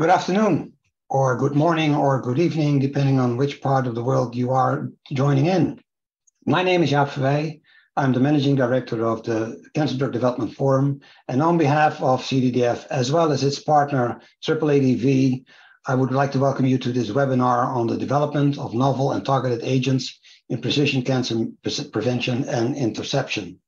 Good afternoon, or good morning, or good evening, depending on which part of the world you are joining in. My name is Jaap Verweij. I'm the Managing Director of the Cancer Drug Development Forum, and on behalf of CDDF, as well as its partner, AAADV, I would like to welcome you to this webinar on the development of novel and targeted agents in precision cancer prevention and interception.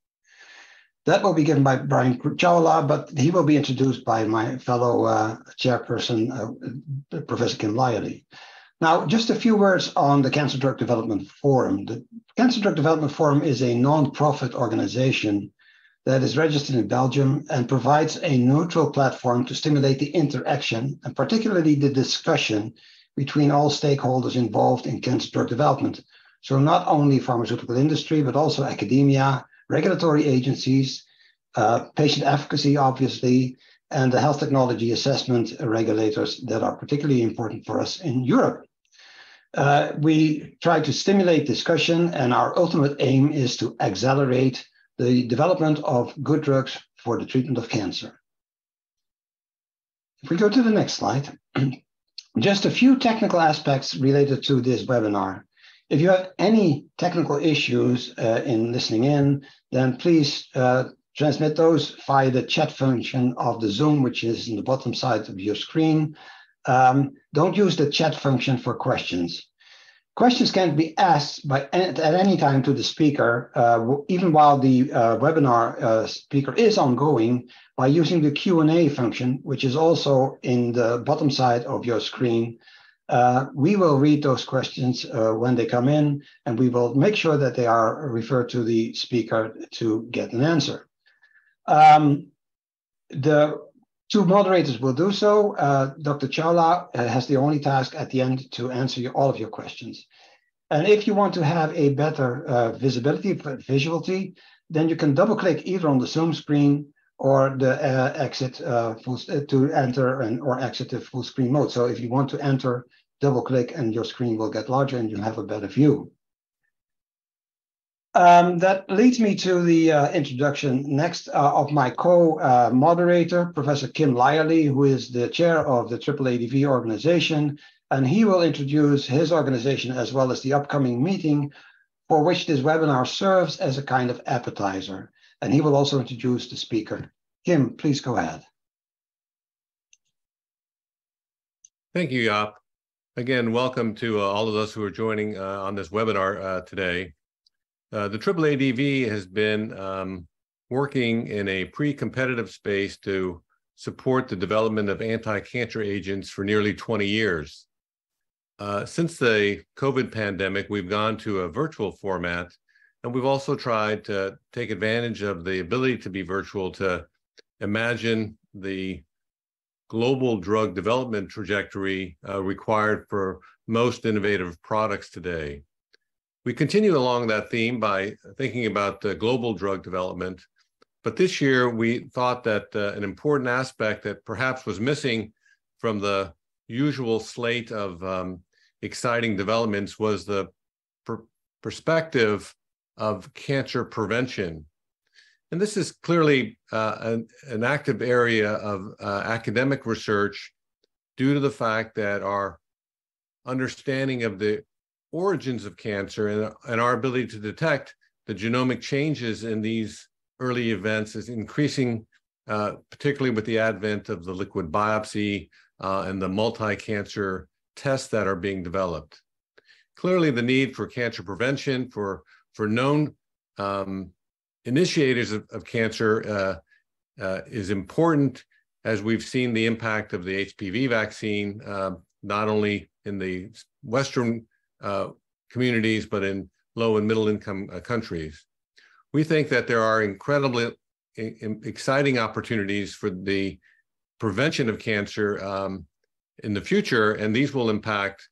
That will be given by Brian Cholewa, but he will be introduced by my fellow uh, chairperson, uh, Professor Kim Lyerly. Now, just a few words on the Cancer Drug Development Forum. The Cancer Drug Development Forum is a non-profit organization that is registered in Belgium and provides a neutral platform to stimulate the interaction and particularly the discussion between all stakeholders involved in cancer drug development. So not only pharmaceutical industry, but also academia, regulatory agencies, uh, patient advocacy, obviously, and the health technology assessment regulators that are particularly important for us in Europe. Uh, we try to stimulate discussion, and our ultimate aim is to accelerate the development of good drugs for the treatment of cancer. If we go to the next slide, just a few technical aspects related to this webinar. If you have any technical issues uh, in listening in, then please uh, transmit those via the chat function of the Zoom, which is in the bottom side of your screen. Um, don't use the chat function for questions. Questions can be asked by at any time to the speaker, uh, even while the uh, webinar uh, speaker is ongoing, by using the Q&A function, which is also in the bottom side of your screen. Uh, we will read those questions uh, when they come in, and we will make sure that they are referred to the speaker to get an answer. Um, the two moderators will do so. Uh, Dr. Cholewa uh, has the only task at the end to answer your, all of your questions. And if you want to have a better uh, visibility, visuality, then you can double click either on the Zoom screen or the uh, exit full, to enter and or exit the full screen mode. So if you want to enter double click and your screen will get larger and you'll have a better view. Um, that leads me to the uh, introduction next uh, of my co-moderator, uh, Professor Kim Lyerly, who is the chair of the AAADV organization, and he will introduce his organization as well as the upcoming meeting for which this webinar serves as a kind of appetizer. And he will also introduce the speaker. Kim, please go ahead. Thank you, Jaap. Again, welcome to uh, all of us who are joining uh, on this webinar uh, today. Uh, the AAADV has been um, working in a pre-competitive space to support the development of anti-cancer agents for nearly 20 years. Uh, since the COVID pandemic, we've gone to a virtual format, and we've also tried to take advantage of the ability to be virtual to imagine the global drug development trajectory uh, required for most innovative products today. We continue along that theme by thinking about uh, global drug development. But this year, we thought that uh, an important aspect that perhaps was missing from the usual slate of um, exciting developments was the per perspective of cancer prevention and this is clearly uh, an, an, active area of uh, academic research due to the fact that our understanding of the origins of cancer and, and our ability to detect the genomic changes in these early events is increasing, uh, particularly with the advent of the liquid biopsy uh, and the multi-cancer tests that are being developed. Clearly, the need for cancer prevention for, for known um, initiators of, of cancer uh, uh, is important as we've seen the impact of the HPV vaccine, uh, not only in the Western uh, communities, but in low and middle income countries. We think that there are incredibly exciting opportunities for the prevention of cancer um, in the future, and these will impact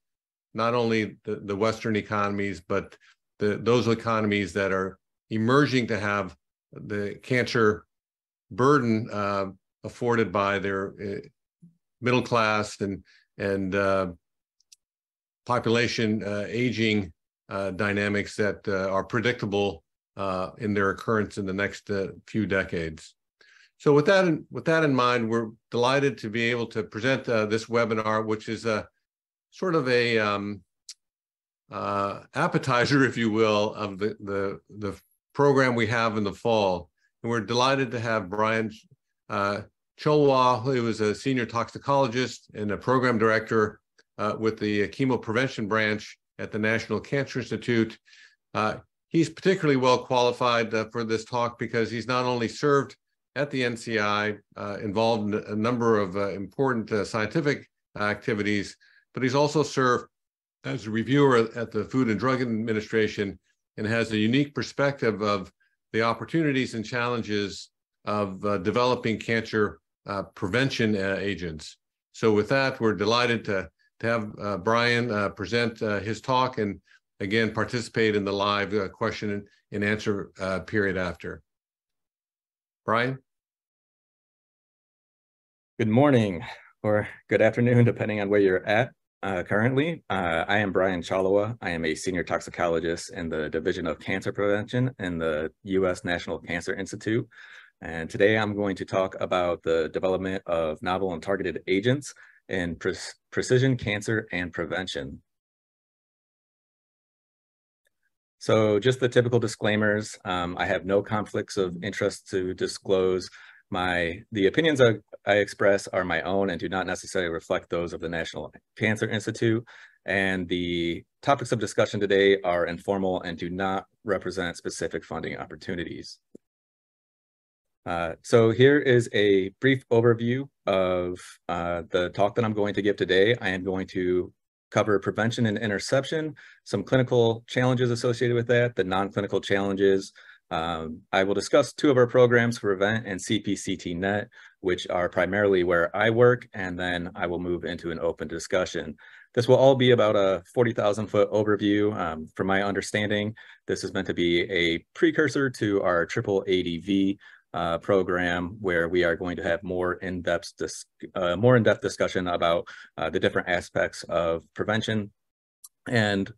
not only the, the Western economies, but the, those economies that are emerging to have the cancer burden uh, afforded by their uh, middle class and and uh, population uh, aging uh, dynamics that uh, are predictable in their occurrence in the next few decades. So with that, in, with that in mind, we're delighted to be able to present this webinar, which is a sort of a um, appetizer, if you will, of the, the, the program we have in the fall. And we're delighted to have Brian uh, Cholewa, who is a senior toxicologist and a program director uh, with the chemo prevention branch at the National Cancer Institute. Uh, he's particularly well qualified uh, for this talk because he's not only served at the NCI, uh, involved in a number of uh, important uh, scientific activities, but he's also served as a reviewer at the Food and Drug Administration and has a unique perspective of the opportunities and challenges of uh, developing cancer uh, prevention uh, agents. So with that, we're delighted to, to have Brian present his talk and again, participate in the live question and answer period after. Brian? Good morning or good afternoon, depending on where you're at uh, currently. Uh, I am Brian Cholewa. I am a senior toxicologist in the Division of Cancer Prevention in the U.S. National Cancer Institute. And today I'm going to talk about the development of novel and targeted agents in pre precision cancer and prevention. So just the typical disclaimers, um, I have no conflicts of interest to disclose. My The opinions I, I express are my own and do not necessarily reflect those of the National Cancer Institute. And the topics of discussion today are informal and do not represent specific funding opportunities. Uh, so here is a brief overview of uh, the talk that I'm going to give today. I am going to cover prevention and interception, some clinical challenges associated with that, the non-clinical challenges. Um, I will discuss two of our programs, PREVENT and CPCT-NET, which are primarily where I work, and then I will move into an open discussion. This will all be about a 40,000 foot overview. Um, from my understanding, this is meant to be a precursor to our triple ADV uh, program where we are going to have more in-depth uh, more in-depth discussion about uh, the different aspects of prevention and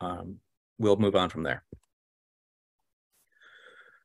um, we'll move on from there.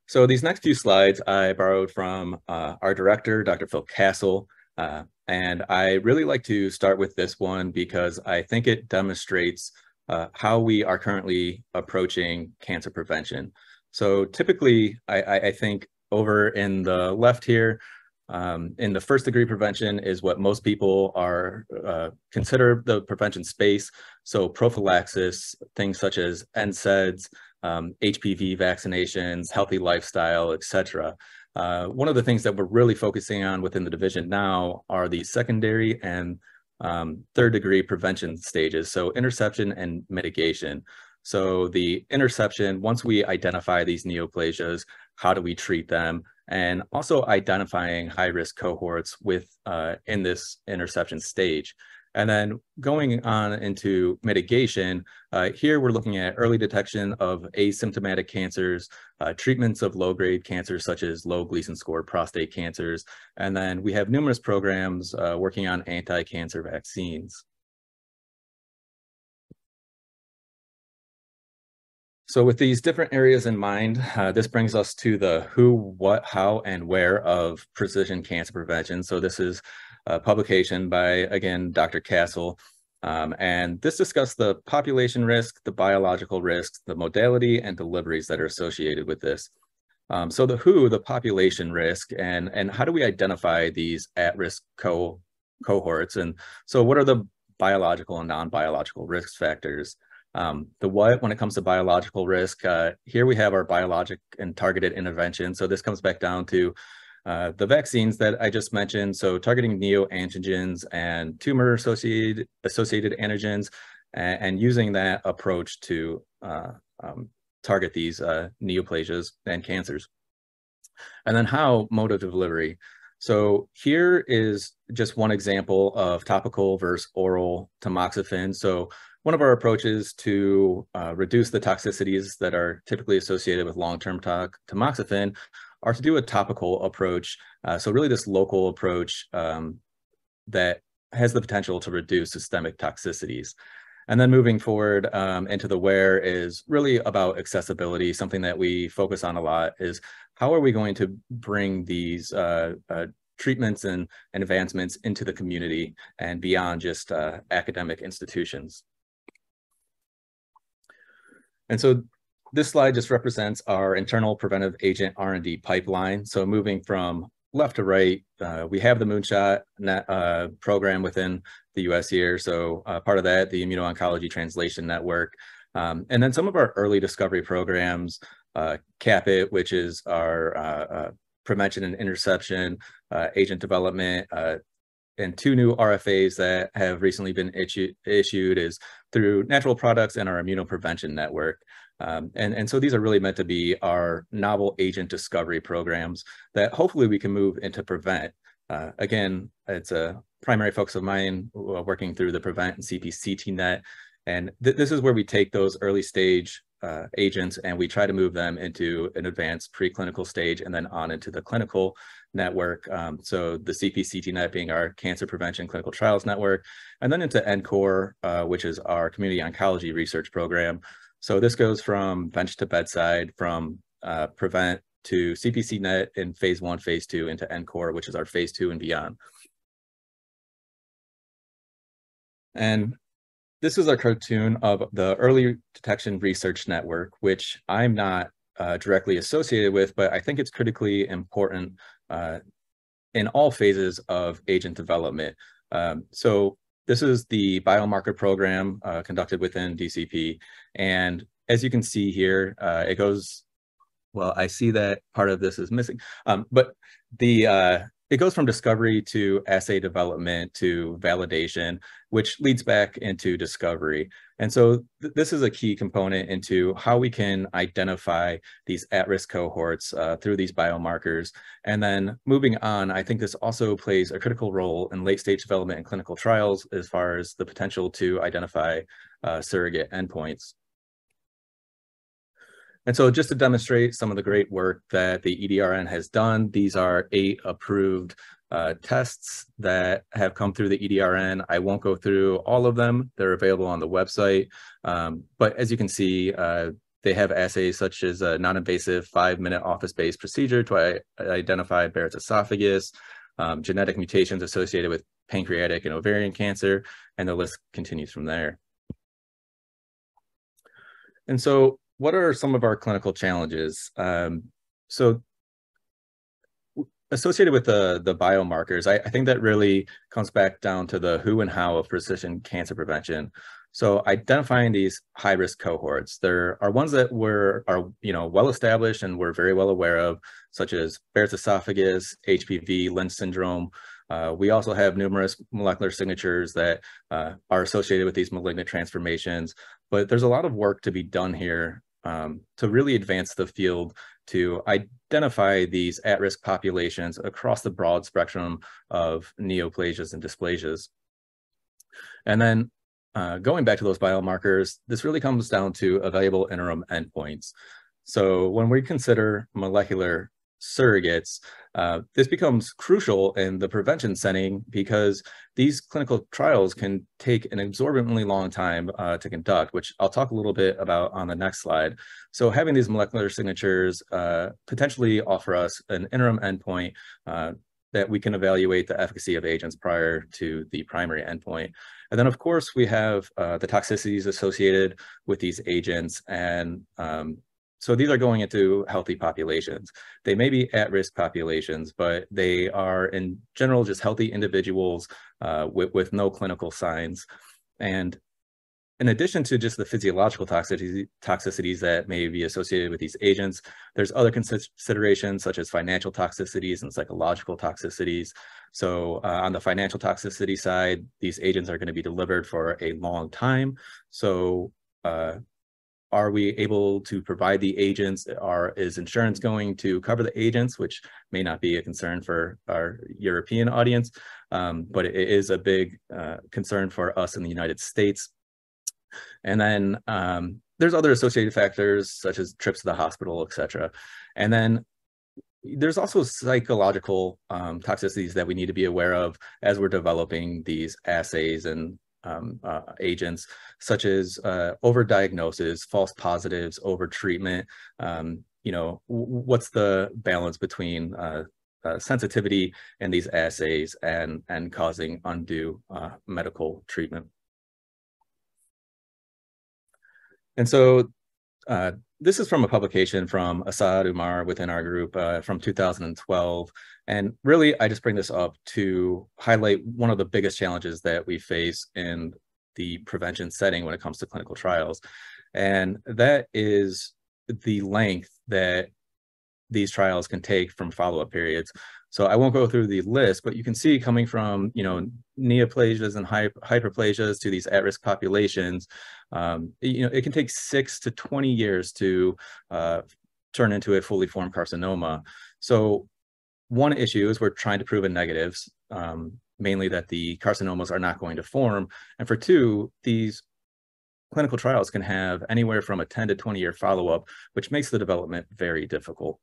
So these next few slides I borrowed from uh, our director, Dr. Phil Castle, uh, and I really like to start with this one because I think it demonstrates uh, how we are currently approaching cancer prevention. So typically, I, I, think over in the left here, um, in the first degree prevention is what most people are uh, consider the prevention space. So prophylaxis, things such as NSAIDs, um, HPV vaccinations, healthy lifestyle, etc. Uh, one of the things that we're really focusing on within the division now are the secondary and um, third degree prevention stages. So interception and mitigation. So the interception, once we identify these neoplasias, how do we treat them? And also identifying high risk cohorts with uh, in this interception stage. And then going on into mitigation, uh, here we're looking at early detection of asymptomatic cancers, uh, treatments of low-grade cancers such as low Gleason score prostate cancers, and then we have numerous programs uh, working on anti-cancer vaccines. So with these different areas in mind, uh, this brings us to the who, what, how, and where of precision cancer prevention. So this is a publication by, again, Dr. Castle. Um, and this discussed the population risk, the biological risks, the modality and deliveries that are associated with this. Um, so the who, the population risk, and, and how do we identify these at-risk co cohorts? And so what are the biological and non-biological risk factors? Um, the what, when it comes to biological risk, uh, here we have our biologic and targeted intervention. So this comes back down to uh, the vaccines that I just mentioned. So targeting neoantigens and tumor associated, antigens and, and using that approach to uh, um, target these uh, neoplasias and cancers. And then how mode of delivery. So here is just one example of topical versus oral tamoxifen. So one of our approaches to uh, reduce the toxicities that are typically associated with long-term tamoxifen are to do a topical approach. Uh, so really this local approach um, that has the potential to reduce systemic toxicities. And then moving forward um, into the where is really about accessibility. Something that we focus on a lot is how are we going to bring these uh, uh, treatments and, and advancements into the community and beyond just uh, academic institutions. And so this slide just represents our internal preventive agent R&D pipeline. So moving from left to right, uh, we have the Moonshot net, uh, program within the US here. So uh, part of that, the Immuno-Oncology Translation Network. Um, and then some of our early discovery programs, uh, CAPIT, which is our uh, uh, prevention and interception, agent development, and two new RFAs that have recently been issued is through natural products and our immunoprevention network. Um, and, and so these are really meant to be our novel agent discovery programs that hopefully we can move into prevent. Uh, again, it's a primary focus of mine uh, working through the prevent and CPCT net. And th this is where we take those early stage uh, agents and we try to move them into an advanced preclinical stage and then on into the clinical network. Um, so the CPCTNet being our cancer prevention clinical trials network, and then into NCORP, uh, which is our community oncology research program. So this goes from bench to bedside, from uh, prevent to CPCNet in phase one, phase two, into NCORP, which is our phase two and beyond. And this is a cartoon of the Early Detection Research Network, which I'm not uh, directly associated with, but I think it's critically important uh, in all phases of agent development. Um, so this is the biomarker program uh, conducted within DCP. And as you can see here, uh, it goes, well, I see that part of this is missing, um, but the uh, it goes from discovery to assay development to validation, which leads back into discovery. And so th this is a key component into how we can identify these at-risk cohorts uh, through these biomarkers. And then moving on, I think this also plays a critical role in late-stage development and clinical trials as far as the potential to identify uh, surrogate endpoints. And so just to demonstrate some of the great work that the EDRN has done, these are eight approved uh, tests that have come through the EDRN. I won't go through all of them. They're available on the website. Um, but as you can see, uh, they have assays such as a non-invasive five-minute office-based procedure to identify Barrett's esophagus, um, genetic mutations associated with pancreatic and ovarian cancer, and the list continues from there. And so what are some of our clinical challenges? Um, so associated with the, the biomarkers, I, I, think that really comes back down to the who and how of precision cancer prevention. So identifying these high risk cohorts, there are ones that were are you know well established and we're very well aware of, such as Barrett's esophagus, HPV, Lynch syndrome. Uh, we also have numerous molecular signatures that uh, are associated with these malignant transformations, but there's a lot of work to be done here um, to really advance the field to identify these at-risk populations across the broad spectrum of neoplasias and dysplasias. And then uh, going back to those biomarkers, this really comes down to evaluable interim endpoints. So when we consider molecular surrogates, uh, this becomes crucial in the prevention setting because these clinical trials can take an exorbitantly long time uh, to conduct, which I'll talk a little bit about on the next slide. So having these molecular signatures uh, potentially offer us an interim endpoint uh, that we can evaluate the efficacy of agents prior to the primary endpoint. And then, of course, we have uh, the toxicities associated with these agents and um, so these are going into healthy populations. They may be at-risk populations, but they are in general just healthy individuals uh, with, with no clinical signs. And in addition to just the physiological toxicities, toxicities that may be associated with these agents, there's other considerations such as financial toxicities and psychological toxicities. So uh, on the financial toxicity side, these agents are going to be delivered for a long time. So uh, are we able to provide the agents? Are is insurance going to cover the agents, which may not be a concern for our European audience, um, but it is a big uh, concern for us in the United States. And then um, there's other associated factors such as trips to the hospital, et cetera. And then there's also psychological um, toxicities that we need to be aware of as we're developing these assays and um, uh, agents, such as uh, overdiagnosis, false positives, overtreatment. Um, you know, what's the balance between uh, uh, sensitivity in these assays and, and causing undue uh, medical treatment. And so uh, this is from a publication from Asad Umar within our group uh, from 2012. And really, I just bring this up to highlight one of the biggest challenges that we face in the prevention setting when it comes to clinical trials. And that is the length that these trials can take from follow-up periods. So I won't go through the list, but you can see coming from, you know, neoplasias and hyperplasias to these at-risk populations, um, you know, it can take six to 20 years to uh, turn into a fully formed carcinoma. So one issue is we're trying to prove in negatives, um, mainly that the carcinomas are not going to form. And for two, these clinical trials can have anywhere from a 10 to 20 year follow-up, which makes the development very difficult.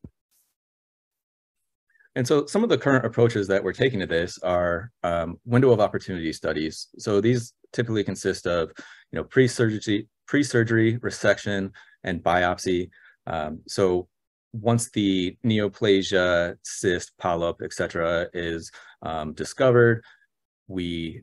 And so some of the current approaches that we're taking to this are um, window of opportunity studies. So these typically consist of, you know, pre-surgery, pre-surgery, resection, and biopsy. Um, so once the neoplasia, cyst, polyp, et cetera, is um, discovered, we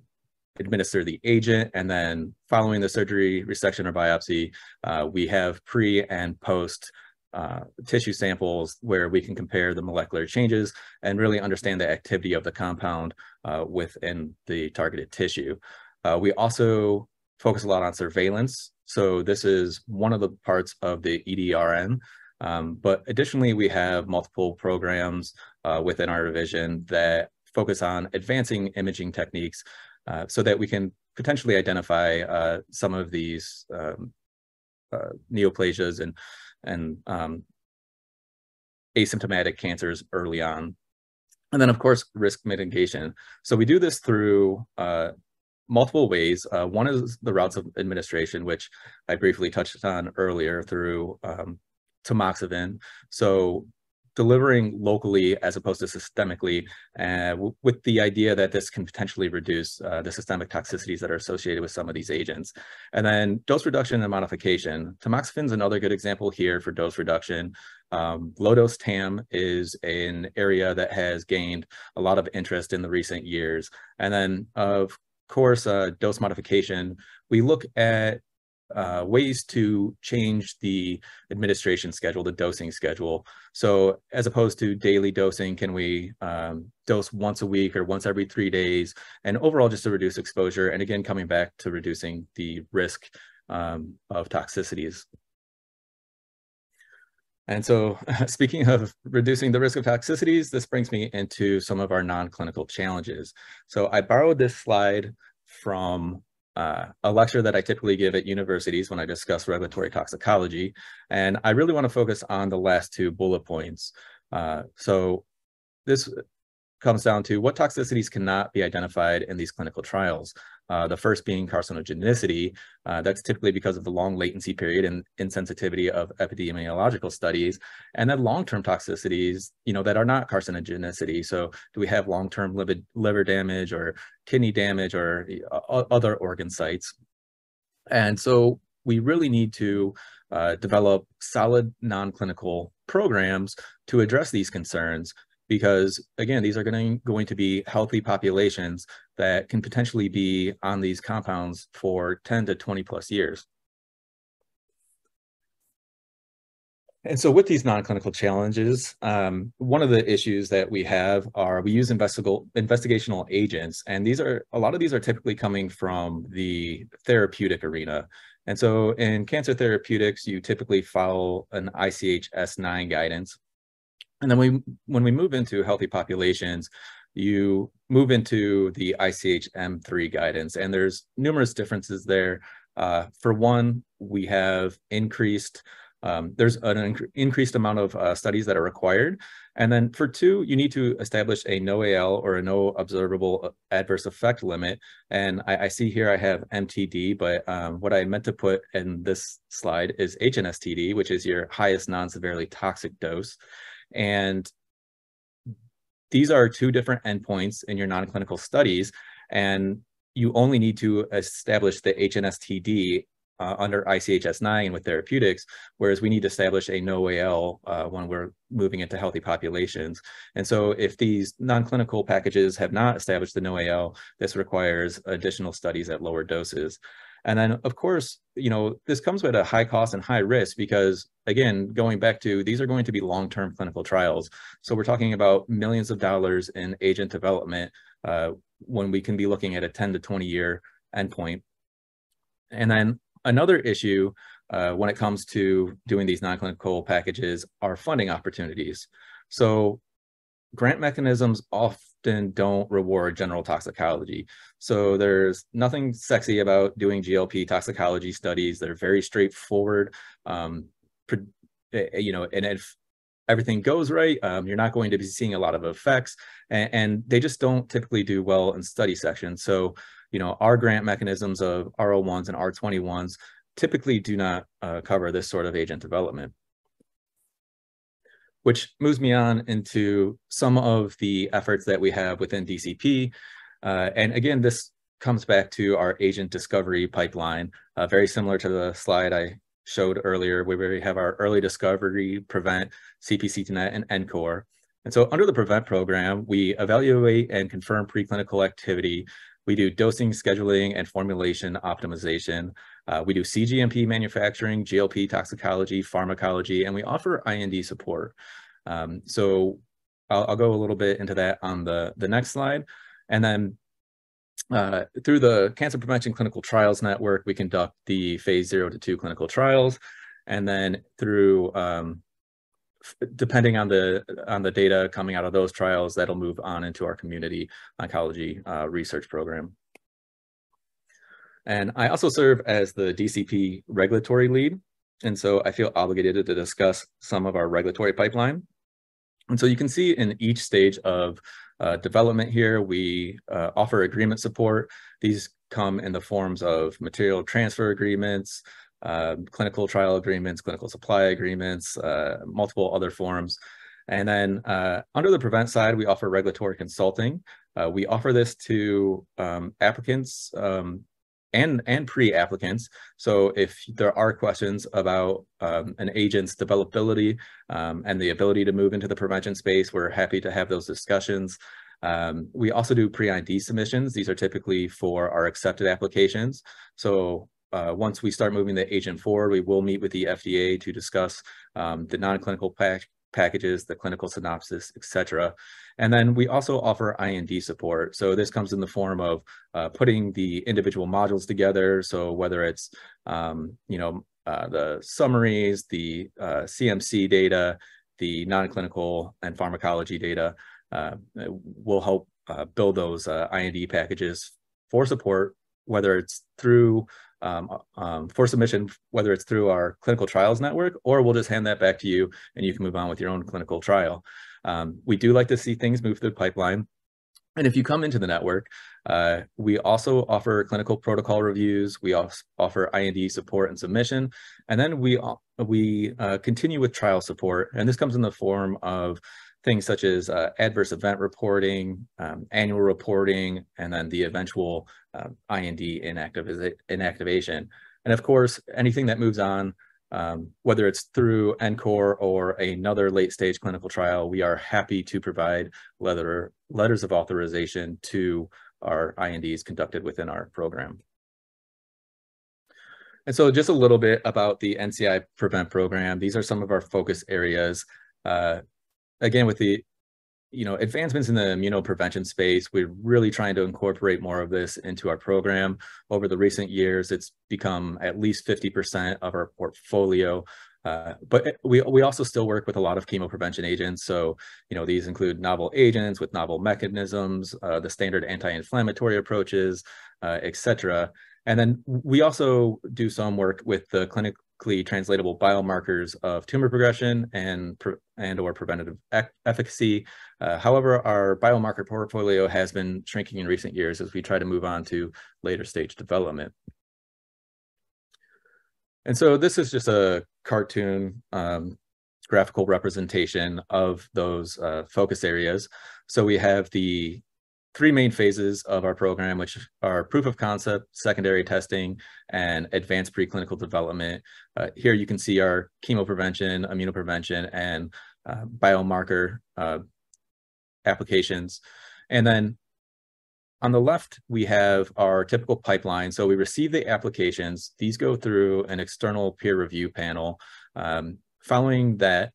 administer the agent, and then following the surgery, resection, or biopsy, uh, we have pre and post uh, tissue samples where we can compare the molecular changes and really understand the activity of the compound uh, within the targeted tissue. Uh, we also focus a lot on surveillance. So this is one of the parts of the EDRN. Um, but additionally, we have multiple programs uh, within our division that focus on advancing imaging techniques uh, so that we can potentially identify uh, some of these um, neoplasias and and um, asymptomatic cancers early on. And then, of course, risk mitigation. So we do this through uh, multiple ways. Uh, one is the routes of administration, which I briefly touched on earlier through um, tamoxifen. So delivering locally as opposed to systemically, uh, with the idea that this can potentially reduce uh, the systemic toxicities that are associated with some of these agents. And then dose reduction and modification. Tamoxifen is another good example here for dose reduction. Um, low dose TAM is an area that has gained a lot of interest in the recent years. And then, of course, uh, dose modification, we look at uh, ways to change the administration schedule, the dosing schedule. So as opposed to daily dosing, can we um, dose once a week or once every three days? And overall, just to reduce exposure. And again, coming back to reducing the risk um, of toxicities. And so speaking of reducing the risk of toxicities, this brings me into some of our non-clinical challenges. So I borrowed this slide from uh, a lecture that I typically give at universities when I discuss regulatory toxicology. And I really want to focus on the last two bullet points. Uh, so this comes down to what toxicities cannot be identified in these clinical trials. Uh, the first being carcinogenicity. Uh, that's typically because of the long latency period and insensitivity of epidemiological studies. And then long-term toxicities, you know, that are not carcinogenicity. So do we have long-term liver, liver damage or kidney damage or uh, other organ sites? And so we really need to uh, develop solid non-clinical programs to address these concerns because again, these are going, going to be healthy populations that can potentially be on these compounds for 10 to 20 plus years. And so with these non-clinical challenges, um, one of the issues that we have are we use investigational agents, and these are a lot of these are typically coming from the therapeutic arena. And so in cancer therapeutics, you typically follow an ICH S9 guidance, and then we, when we move into healthy populations, you move into the ICH M3 guidance, and there's numerous differences there. Uh, for one, we have increased, um, there's an inc increased amount of uh, studies that are required. And then for two, you need to establish a NOAEL or a no observable uh, adverse effect limit. And I, I see here I have MTD, but um, what I meant to put in this slide is HNSTD, which is your highest non-severely toxic dose. And these are two different endpoints in your non-clinical studies, and you only need to establish the HNSTD uh, under ICH S9 with therapeutics, whereas we need to establish a NOAEL uh, when we're moving into healthy populations. And so if these non-clinical packages have not established the NOAEL, this requires additional studies at lower doses. And then, of course, you know, this comes with a high cost and high risk because, again, going back to these are going to be long-term clinical trials. So we're talking about millions of dollars in agent development uh, when we can be looking at a 10 to 20 year endpoint. And then another issue uh, when it comes to doing these non-clinical packages are funding opportunities. So grant mechanisms often don't reward general toxicology. So there's nothing sexy about doing GLP toxicology studies. They're very straightforward. Um, eh, eh, you know, and if everything goes right, um, you're not going to be seeing a lot of effects, and, and they just don't typically do well in study sections. So you know, our grant mechanisms of R01s and R21s typically do not uh, cover this sort of agent development. Which moves me on into some of the efforts that we have within DCP. Uh, and again, this comes back to our agent discovery pipeline, uh, very similar to the slide I showed earlier, where we have our early discovery, prevent, CPCTNet, and NCORP. And so under the PREVENT program, we evaluate and confirm preclinical activity we do dosing, scheduling, and formulation optimization. Uh, we do cGMP manufacturing, GLP toxicology, pharmacology, and we offer IND support. Um, so I'll, I'll, go a little bit into that on the, the next slide. And then uh, through the Cancer Prevention Clinical Trials Network, we conduct the phase zero to two clinical trials. And then through um, depending on the on the data coming out of those trials, that'll move on into our community oncology uh, research program. And I also serve as the DCP regulatory lead. And so I feel obligated to discuss some of our regulatory pipeline. And so you can see in each stage of uh, development here, we uh, offer agreement support. These come in the forms of material transfer agreements, uh, clinical trial agreements, clinical supply agreements, uh, multiple other forms. And then uh, under the prevent side, we offer regulatory consulting. Uh, we offer this to um, applicants um, and, and pre-applicants. So if there are questions about um, an agent's developability um, and the ability to move into the prevention space, we're happy to have those discussions. Um, we also do pre-IND submissions. These are typically for our accepted applications. So uh, once we start moving the agent forward, we will meet with the FDA to discuss um, the non-clinical pack packages, the clinical synopsis, etc. And then we also offer IND support. So this comes in the form of uh, putting the individual modules together. So whether it's, um, you know, uh, the summaries, the uh, CMC data, the non-clinical and pharmacology data, uh, will help uh, build those IND packages for support, whether it's through um, um, for submission, whether it's through our clinical trials network, or we'll just hand that back to you and you can move on with your own clinical trial. Um, we do like to see things move through the pipeline. And if you come into the network, uh, we also offer clinical protocol reviews. We also offer IND support and submission. And then we, we uh, continue with trial support. And this comes in the form of things such as uh, adverse event reporting, um, annual reporting, and then the eventual uh, IND inactiv inactivation. And of course, anything that moves on, um, whether it's through NCORP or another late stage clinical trial, we are happy to provide letter, letters of authorization to our INDs conducted within our program. And so just a little bit about the NCI Prevent program. These are some of our focus areas. Uh, again, with the you know advancements in the immunoprevention space, we're really trying to incorporate more of this into our program. Over the recent years, it's become at least 50% of our portfolio. Uh, but we, we also still work with a lot of chemoprevention agents. So, you know, these include novel agents with novel mechanisms, uh, the standard anti-inflammatory approaches, uh, et cetera. And then we also do some work with the clinic, translatable biomarkers of tumor progression and and or preventative efficacy. Uh, however, our biomarker portfolio has been shrinking in recent years as we try to move on to later stage development. And so this is just a cartoon um, graphical representation of those uh, focus areas. So we have the three main phases of our program, which are proof of concept, secondary testing, and advanced preclinical development. Uh, here you can see our chemoprevention, immunoprevention, and uh, biomarker uh, applications. And then on the left, we have our typical pipeline. So we receive the applications. These go through an external peer review panel. Um, following that,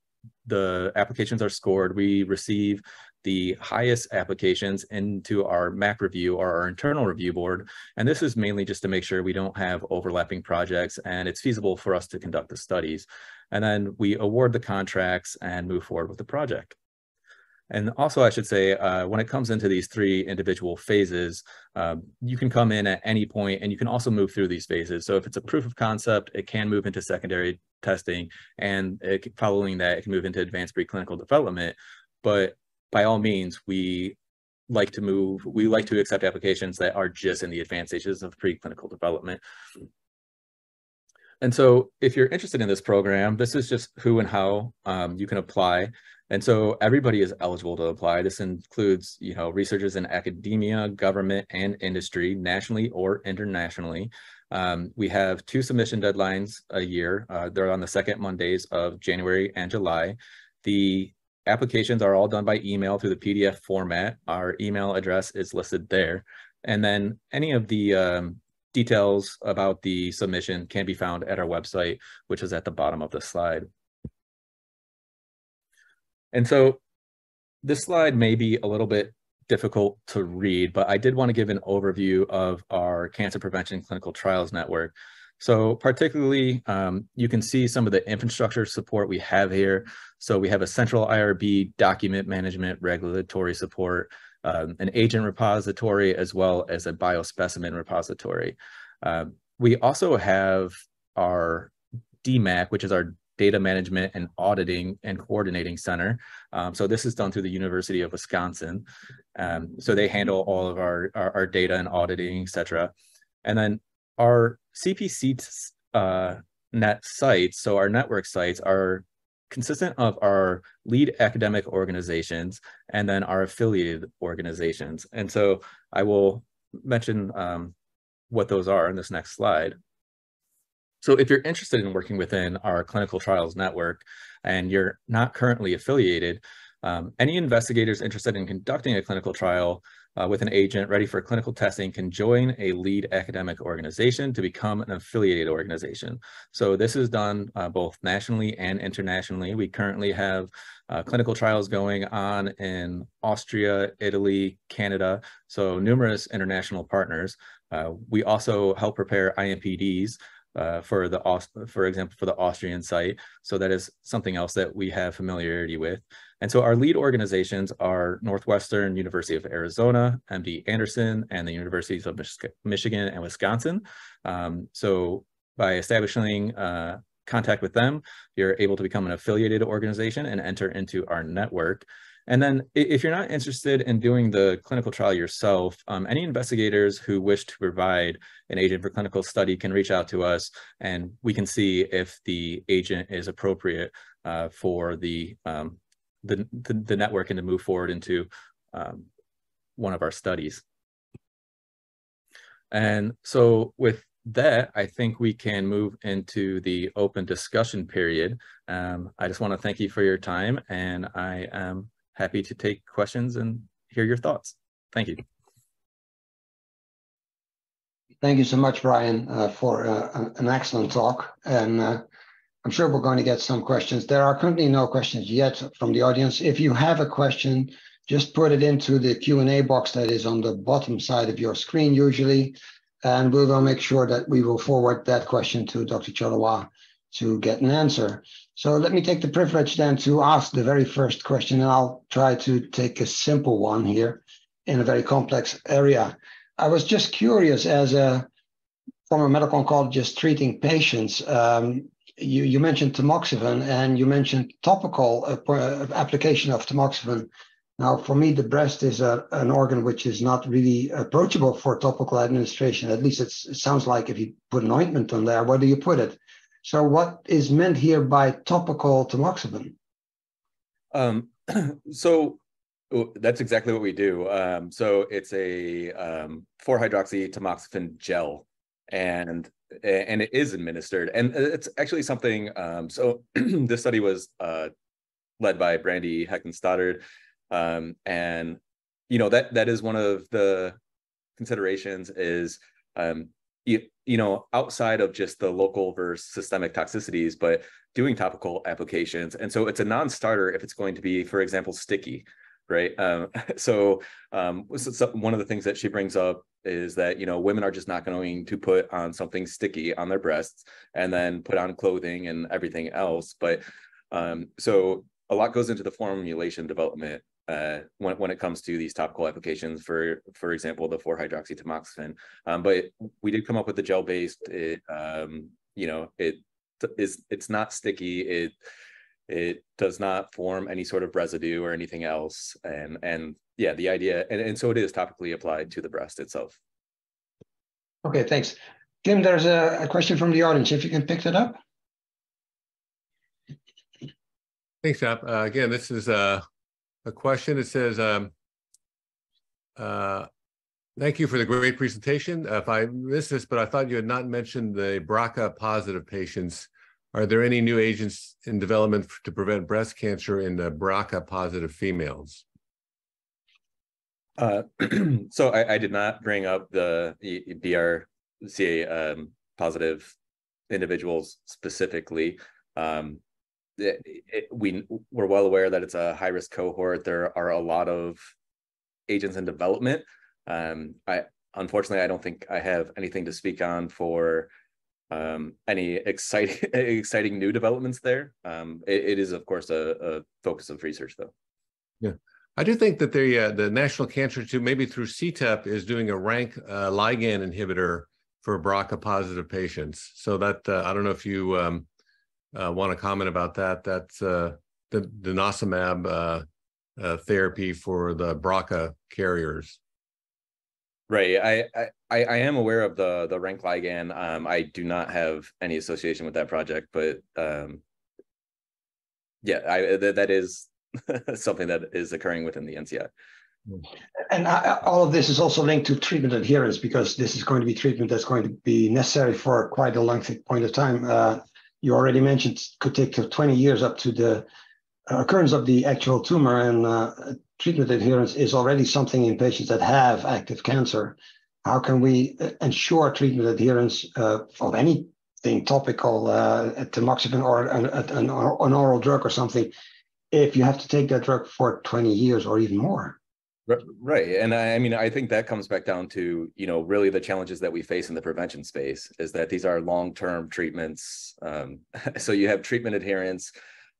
the applications are scored. We receive the highest applications into our MAC review or our internal review board. And this is mainly just to make sure we don't have overlapping projects and it's feasible for us to conduct the studies. And then we award the contracts and move forward with the project. And also, I should say, uh, when it comes into these three individual phases, um, you can come in at any point and you can also move through these phases. So if it's a proof of concept, it can move into secondary testing and it, following that, it can move into advanced preclinical development. But by all means, we like to move, we like to accept applications that are just in the advanced stages of preclinical development. And so if you're interested in this program, this is just who and how um, you can apply. And so everybody is eligible to apply. This includes, you know, researchers in academia, government, and industry, nationally or internationally. Um, we have two submission deadlines a year. Uh, they're on the second Mondays of January and July. The applications are all done by email through the PDF format. Our email address is listed there. And then any of the um, details about the submission can be found at our website, which is at the bottom of the slide. And so this slide may be a little bit difficult to read, but I did want to give an overview of our Cancer Prevention Clinical Trials Network. So particularly, um, you can see some of the infrastructure support we have here. So we have a central IRB document management regulatory support, um, an agent repository, as well as a biospecimen repository. Uh, we also have our DMAC, which is our Data Management and Auditing and Coordinating Center. Um, so this is done through the University of Wisconsin. Um, so they handle all of our, our, our data and auditing, et cetera. And then our CPC uh, net sites, so our network sites are consistent of our lead academic organizations and then our affiliated organizations. And so I will mention um, what those are in this next slide. So if you're interested in working within our clinical trials network and you're not currently affiliated, um, any investigators interested in conducting a clinical trial uh, with an agent ready for clinical testing can join a lead academic organization to become an affiliated organization. So this is done uh, both nationally and internationally. We currently have uh, clinical trials going on in Austria, Italy, Canada, so numerous international partners. Uh, we also help prepare IMPDs uh, for the for example for the Austrian site. So that is something else that we have familiarity with. And so our lead organizations are Northwestern University of Arizona, MD Anderson, and the Universities of Mich Michigan and Wisconsin. Um, so by establishing uh, contact with them, you're able to become an affiliated organization and enter into our network. And then if you're not interested in doing the clinical trial yourself, um, any investigators who wish to provide an agent for clinical study can reach out to us and we can see if the agent is appropriate uh, for the, um, the, the, the, network and to move forward into um, one of our studies. And so with that, I think we can move into the open discussion period. Um, I just want to thank you for your time and I am happy to take questions and hear your thoughts. Thank you. Thank you so much, Brian, uh, for uh, an excellent talk. And uh, I'm sure we're going to get some questions. There are currently no questions yet from the audience. If you have a question, just put it into the Q&A box that is on the bottom side of your screen usually, and we will make sure that we will forward that question to Dr. Cholewa to get an answer. So let me take the privilege then to ask the very first question, and I'll try to take a simple one here in a very complex area. I was just curious as a former medical oncologist treating patients, um, you, you, mentioned tamoxifen and you mentioned topical uh, uh, application of tamoxifen. Now, for me, the breast is a, an organ which is not really approachable for topical administration. At least it sounds like if you put an ointment on there, where do you put it? So what is meant here by topical tamoxifen? Um, so Oh, that's exactly what we do. Um, so it's a um, 4-hydroxy tamoxifen gel, and and it is administered, and it's actually something. Um, so this study was uh, led by Brandy Heckman Stoddard, um, and you know that that is one of the considerations is um, you, you know outside of just the local versus systemic toxicities, but doing topical applications, and so it's a non-starter if it's going to be, for example, sticky right? Um, so, um, one of the things that she brings up is that you know women are just not going to put on something sticky on their breasts and then put on clothing and everything else. But um, so a lot goes into the formulation development uh, when, when it comes to these topical applications for for example the 4 hydroxytamoxifen um, but we did come up with the gel based it um, you know it is it's not sticky it it does not form any sort of residue or anything else. And and yeah, the idea and, and so it is topically applied to the breast itself. Okay, thanks. Kim, there's a, a question from the audience. If you can pick that up. Thanks, Jaap. Uh, again, this is a, a question. It says, um, uh, thank you for the great presentation. Uh, if I missed this, but I thought you had not mentioned the BRCA positive patients are there any new agents in development to prevent breast cancer in the BRCA positive females? Uh, so I, I, did not bring up the BRCA um, positive individuals specifically. Um, it, it, we we're well aware that it's a high risk cohort. There are a lot of agents in development. Um, I unfortunately I don't think I have anything to speak on for um, any exciting exciting new developments there. Um, it, it is, of course, a, a, focus of research, though. Yeah, I do think that the uh, the National Cancer Institute, maybe through CTEP, is doing a rank uh, ligand inhibitor for BRCA positive patients. So that uh, I don't know if you um, uh, want to comment about that. That's uh, the denosumab uh, therapy for the BRCA carriers. Right. I, I I am aware of the the rank ligand. Um, I do not have any association with that project, but um, yeah, I th- that is something that is occurring within the NCI. And I, all of this is also linked to treatment adherence because this is going to be treatment that's going to be necessary for quite a lengthy point of time. Uh, you already mentioned could take 20 years up to the occurrence of the actual tumor, and uh, treatment adherence is already something in patients that have active cancer. How can we uh, ensure treatment adherence uh, of anything topical, uh, tamoxifen or an, an, oral drug or something, if you have to take that drug for 20 years or even more? Right. And I, I mean, I think that comes back down to, you know, really the challenges that we face in the prevention space is that these are long term treatments. Um, so you have treatment adherence.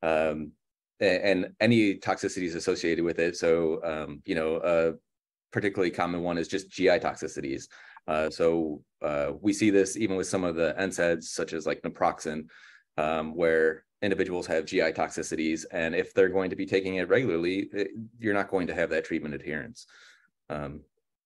Um, and any toxicities associated with it. So, um, you know, a particularly common one is just GI toxicities. Uh, so uh, we see this even with some of the NSAIDs, such as like naproxen, um, where individuals have GI toxicities, and if they're going to be taking it regularly, it, you're not going to have that treatment adherence. Um,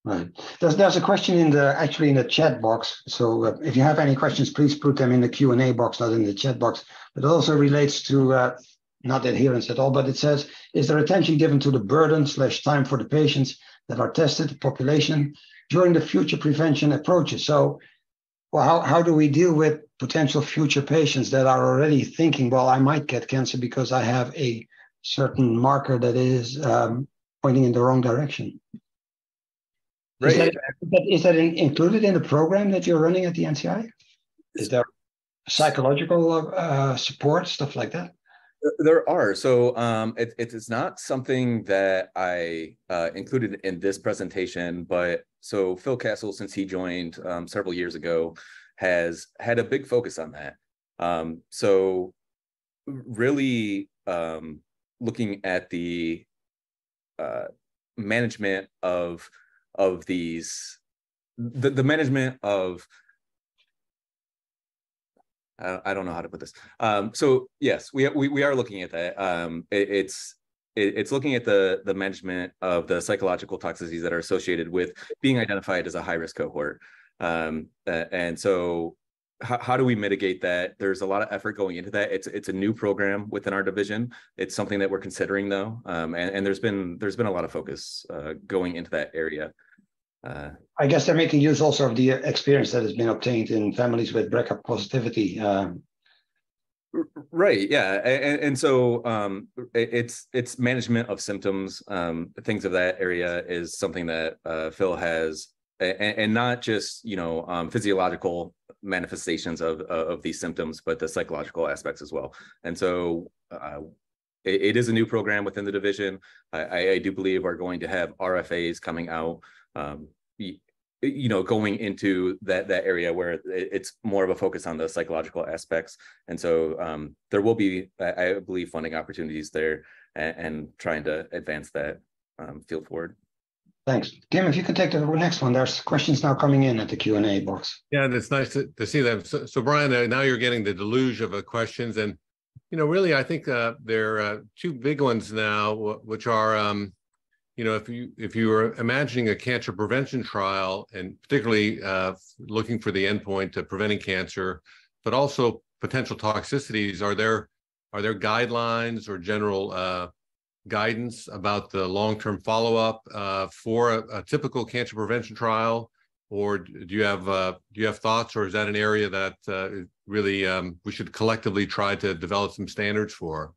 right. There's there's a question in the actually in the chat box. So uh, if you have any questions, please put them in the Q and A box, not in the chat box. But it also relates to uh, not adherence at all, but it says, is there attention given to the burden slash time for the patients that are tested, population, during the future prevention approaches? So, well, how, how do we deal with potential future patients that are already thinking, well, I might get cancer because I have a certain marker that is um, pointing in the wrong direction? Right. Is that, is that included in the program that you're running at the NCI? Is there psychological uh, support, stuff like that? There are. So um, it, it is not something that I uh, included in this presentation, but so Phil Castle, since he joined um, several years ago, has had a big focus on that. Um, so really um, looking at the uh, management of of these the, the management of I don't know how to put this. Um, so yes, we, we we are looking at that. Um, it, it's it, it's looking at the the management of the psychological toxicities that are associated with being identified as a high risk cohort. Um, and so how, how do we mitigate that? There's a lot of effort going into that. It's it's a new program within our division. It's something that we're considering though, um, and and there's been there's been a lot of focus uh, going into that area. Uh, I guess they're making use also of the experience that has been obtained in families with BRCA positivity. Um, right yeah and, and so um, it's it's management of symptoms um, things of that area is something that uh, phil has and, and, not just you know um, physiological manifestations of of these symptoms but the psychological aspects as well and so uh, it, it is a new program within the division I, I do believe are going to have rfas coming out um, you know going into that that area where it's more of a focus on the psychological aspects. And so um, there will be i believe funding opportunities there and, and trying to advance that um, field forward. Thanks. Kim if you can take the next one. There's questions now coming in at the q&a box. Yeah and it's nice to, to see them. So, so brian uh, now you're getting the deluge of uh, questions. And you know really i think uh, there are uh, two big ones now which are um, you know, if you if you were imagining a cancer prevention trial and particularly uh, looking for the endpoint to preventing cancer, but also potential toxicities, are there are there guidelines or general uh, guidance about the long-term follow-up uh, for a, a, typical cancer prevention trial, or do you have uh, do you have thoughts, or is that an area that uh, really um, we should collectively try to develop some standards for?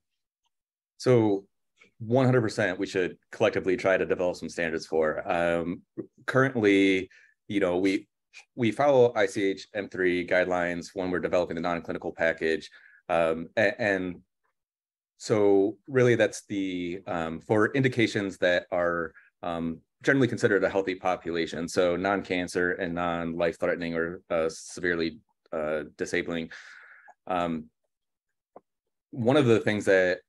So 100% we should collectively try to develop some standards for. Um, currently you know we we follow ICH M3 guidelines when we're developing the non-clinical package. Um, and, and, so really that's the um, for indications that are um, generally considered a healthy population. So non-cancer and non-life threatening or uh, severely uh, disabling. Um, one of the things that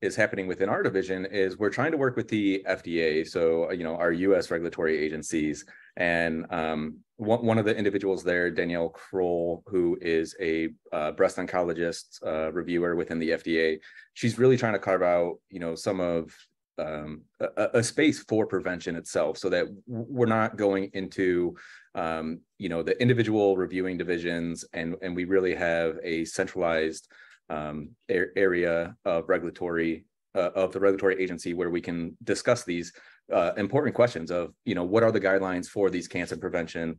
is happening within our division is we're trying to work with the FDA, so you know our U.S. regulatory agencies, and um, one, one of the individuals there, Danielle Kroll, who is a uh, breast oncologist uh, reviewer within the FDA, she's really trying to carve out you know some of um, a, a, space for prevention itself, so that we're not going into um, you know the individual reviewing divisions, and and we really have a centralized um, area of regulatory uh, of the regulatory agency where we can discuss these uh, important questions of you know what are the guidelines for these cancer prevention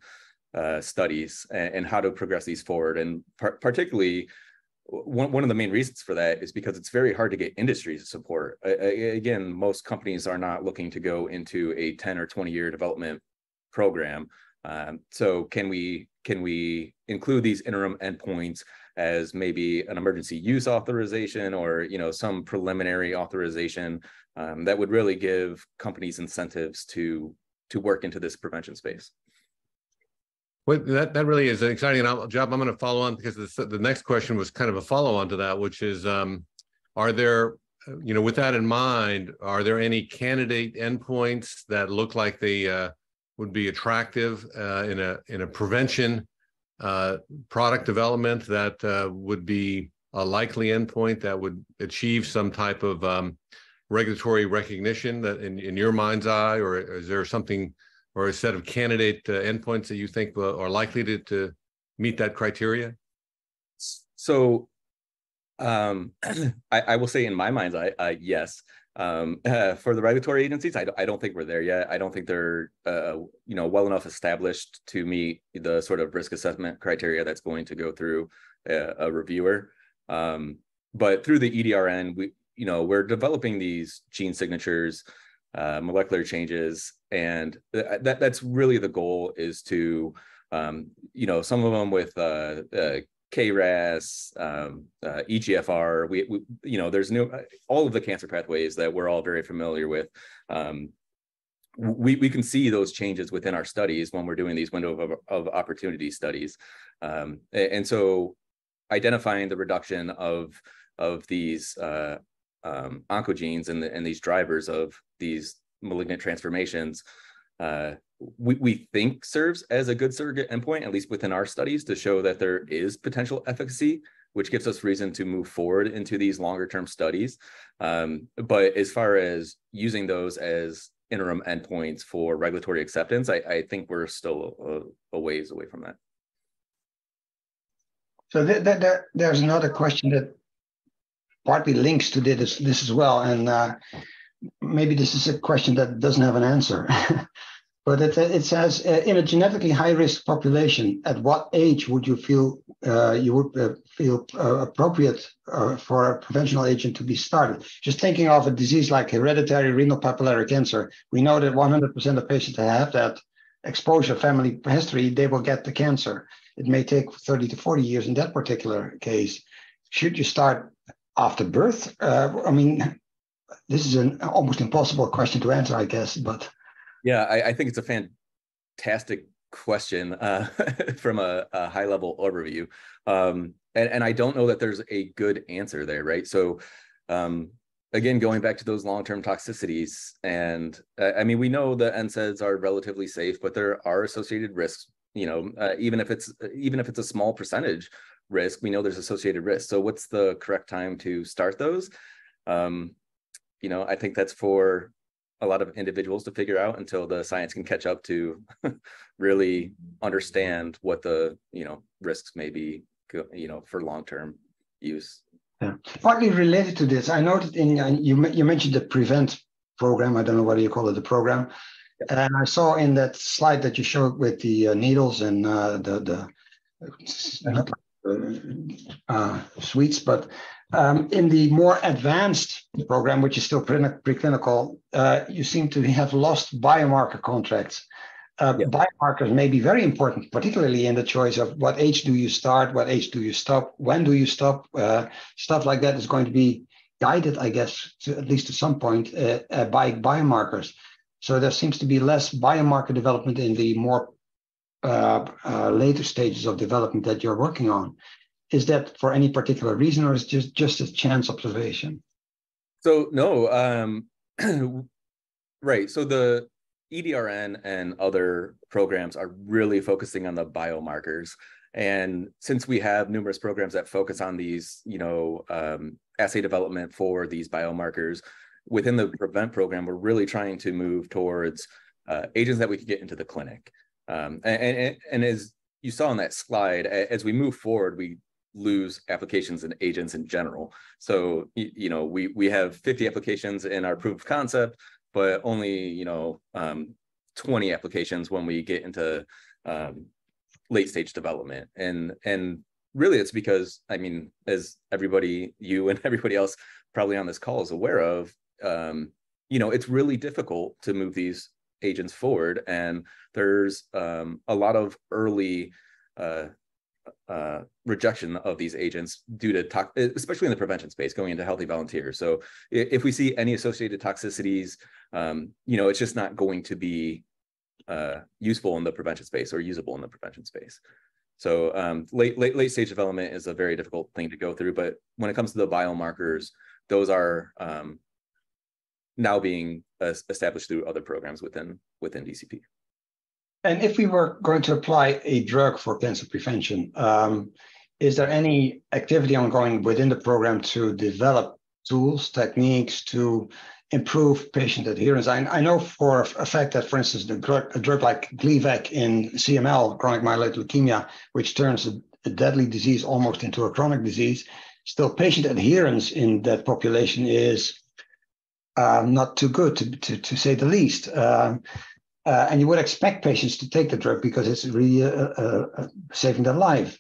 uh, studies and, and, how to progress these forward. And par- particularly one, one of the main reasons for that is because it's very hard to get industry support. Again most companies are not looking to go into a 10 or 20 year development program. Um, so can we can we include these interim endpoints as maybe an emergency use authorization or you know some preliminary authorization um, that would really give companies incentives to to work into this prevention space. Well, that, that really is an exciting job. I'm going to follow on because the, the next question was kind of a follow on to that, which is, um, are there, you know, with that in mind, are there any candidate endpoints that look like they uh, would be attractive uh, in a in a prevention uh, product development that uh, would be a likely endpoint that would achieve some type of um, regulatory recognition that in, in your mind's eye, or is there something or a set of candidate uh, endpoints that you think are likely to, to meet that criteria? So um, I, I, will say in my mind's eye, uh, yes. Um, uh, for the regulatory agencies, I, I don't think we're there yet. I don't think they're, uh, you know, well enough established to meet the sort of risk assessment criteria that's going to go through a, a reviewer. Um, but through the EDRN, we, you know, we're developing these gene signatures, uh, molecular changes, and th- that that's really the goal is to, um, you know, some of them with uh, uh KRAS, um, uh, EGFR. We, we, you know, there's new all of the cancer pathways that we're all very familiar with. Um, we we can see those changes within our studies when we're doing these window of, of opportunity studies, um, and so identifying the reduction of of these uh, um, oncogenes and, the, and these drivers of these malignant transformations uh, we, we think serves as a good surrogate endpoint, at least within our studies, to show that there is potential efficacy, which gives us reason to move forward into these longer term studies. Um, but as far as using those as interim endpoints for regulatory acceptance, I, I think we're still a, a ways away from that. So th- th- th- there's another question that partly links to this, this as well, and uh, maybe this is a question that doesn't have an answer. but it, it says uh, in a genetically high risk population, at what age would you feel uh, you would uh, feel uh, appropriate uh, for a preventional agent to be started? Just thinking of a disease like hereditary renal papillary cancer, we know that 100% of patients that have that exposure family history, they will get the cancer. It may take 30 to 40 years in that particular case. Should you start after birth? Uh, I mean, this is an almost impossible question to answer, I guess, but. Yeah, I, I think it's a fantastic question uh, from a, a, high level overview. Um, and, and I don't know that there's a good answer there, right? So um, again, going back to those long-term toxicities, and uh, I mean, we know the NSAIDs are relatively safe, but there are associated risks. You know, uh, even if it's even if it's a small percentage risk, we know there's associated risk. So, what's the correct time to start those? Um, you know, I think that's for a lot of individuals to figure out until the science can catch up to really understand what the you know risks may be you know for long-term use yeah. Partly related to this, I noted in uh, you you mentioned the prevent program. I don't know whether you call it the program, and I saw in that slide that you showed with the uh, needles and uh, the the uh, suites, but um, in the more advanced program, which is still preclinical, uh, you seem to have lost biomarker contracts. Uh, yeah. Biomarkers may be very important, particularly in the choice of what age do you start, what age do you stop, when do you stop. Uh, stuff like that is going to be guided, I guess, to, at least to some point, uh, uh, by biomarkers. So there seems to be less biomarker development in the more uh, uh, later stages of development that you're working on. Is that for any particular reason, or is just just a chance observation? So no, um, right. So the EDRN and other programs are really focusing on the biomarkers. And since we have numerous programs that focus on these, you know, um, assay development for these biomarkers, within the prevent program, we're really trying to move towards uh, agents that we can get into the clinic. Um, and, and, and as you saw on that slide, as we move forward, we lose applications and agents in general. So, you know, we, we have 50 applications in our proof of concept but only you know um, 20 applications when we get into um, late stage development and and really it's because i mean as everybody you and everybody else probably on this call is aware of um, you know it's really difficult to move these agents forward and there's um, a lot of early uh, uh, rejection of these agents due to tox, especially in the prevention space, going into healthy volunteers. So if we see any associated toxicities, um, you know, it's just not going to be uh, useful in the prevention space or usable in the prevention space. So um, late, late, late stage development is a very difficult thing to go through. But when it comes to the biomarkers, those are um, now being established through other programs within within DCP. And if we were going to apply a drug for cancer prevention, um, is there any activity ongoing within the program to develop tools, techniques to improve patient adherence? I, I know for a fact that, for instance, the drug, a drug like Gleevec in CML, chronic myeloid leukemia, which turns a, a deadly disease almost into a chronic disease, still patient adherence in that population is uh, not too good, to, to, to say the least. Um, uh, and you would expect patients to take the drug because it's really uh, uh, uh, saving their life.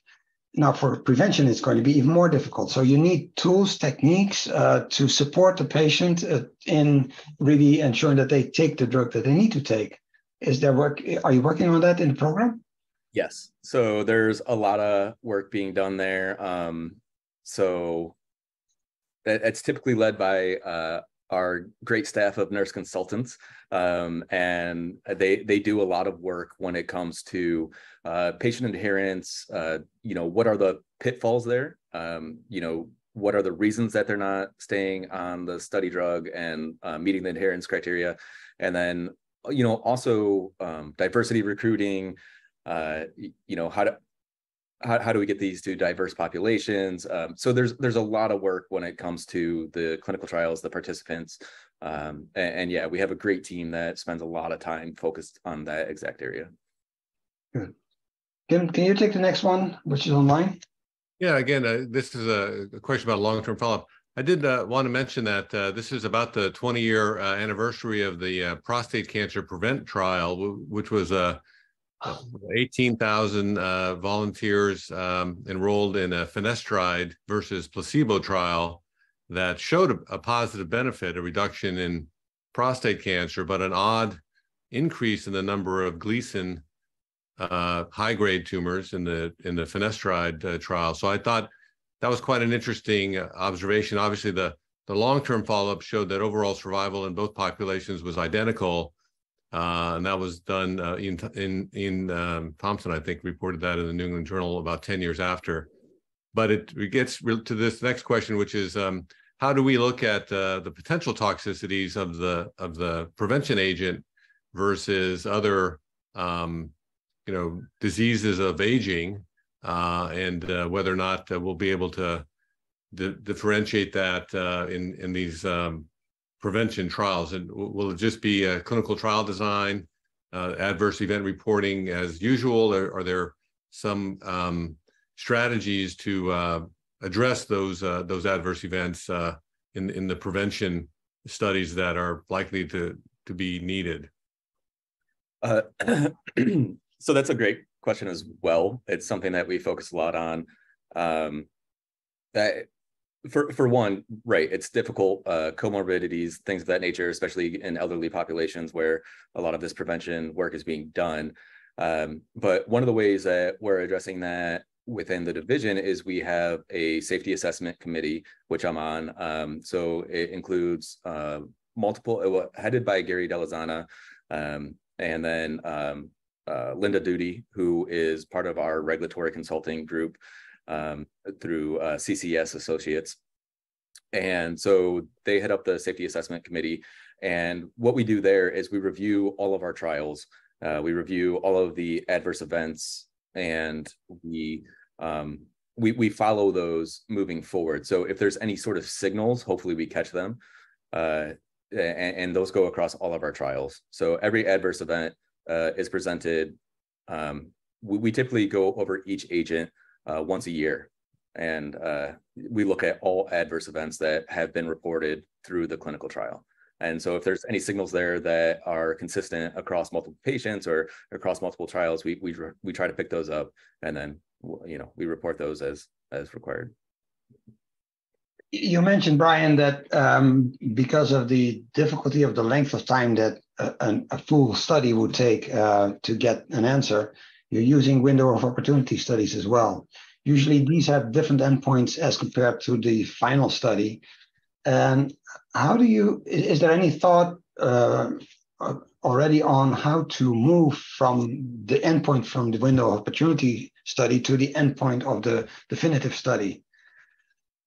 Now, for prevention, it's going to be even more difficult. So you need tools, techniques uh, to support the patient uh, in really ensuring that they take the drug that they need to take. Is there work? Are you working on that in the program? Yes. So there's a lot of work being done there. Um, so that, it's typically led by our great staff of nurse consultants, um, and they they do a lot of work when it comes to uh, patient adherence. Uh, you know, what are the pitfalls there? Um, you know, what are the reasons that they're not staying on the study drug and uh, meeting the adherence criteria, and then you know also um, diversity recruiting. Uh, you know how to how, how do we get these to diverse populations? Um, so there's there's a lot of work when it comes to the clinical trials, the participants, um, and, and, yeah, we have a great team that spends a lot of time focused on that exact area. Good. Kim, can you take the next one, which is online? Yeah, again, uh, this is a, a, question about long-term follow-up. I did uh, want to mention that uh, this is about the 20-year uh, anniversary of the uh, prostate cancer prevent trial, which was a uh, 18,000 volunteers um, enrolled in a finasteride versus placebo trial that showed a, a positive benefit, a reduction in prostate cancer, but an odd increase in the number of Gleason uh, high grade tumors in the in the finasteride uh, trial. So I thought that was quite an interesting uh, observation. Obviously, the the long term follow up showed that overall survival in both populations was identical, uh, and that was done uh, in in in um, Thompson, I think, reported that in the New England Journal about ten years after. But it, gets to this next question, which is um, how do we look at uh, the potential toxicities of the of the prevention agent versus other um, you know diseases of aging uh, and uh, whether or not uh, we'll be able to di- differentiate that in in these um, prevention trials and will it just be a clinical trial design uh, adverse event reporting as usual or are there some um, strategies to uh, address those those adverse events in in the prevention studies that are likely to to be needed so that's a great question as well. It's something that we focus a lot on. Um, that for for one, right? It's difficult uh, comorbidities, things of that nature, especially in elderly populations where a lot of this prevention work is being done. Um, but one of the ways that we're addressing that within the division is we have a safety assessment committee, which I'm on. Um, so it includes uh, multiple, headed by Gary Delazana, um, and then um, uh, Linda Duty, who is part of our regulatory consulting group um, through uh, CCS Associates. And so they head up the safety assessment committee. And what we do there is we review all of our trials. Uh, we review all of the adverse events and we, um, we, we follow those moving forward. So if there's any sort of signals, hopefully we catch them. Uh, and, and, those go across all of our trials. So every adverse event uh, is presented. Um, we, we, typically go over each agent uh, once a year, and uh, we look at all adverse events that have been reported through the clinical trial. And so, if there's any signals there that are consistent across multiple patients or across multiple trials, we we we try to pick those up, and then you know we report those as as required. You mentioned, Brian, that um, because of the difficulty of the length of time that a, a full study would take uh, to get an answer, you're using window of opportunity studies as well. Usually these have different endpoints as compared to the final study. And how do you, is there any thought uh, already on how to move from the endpoint from the window of opportunity study to the endpoint of the definitive study?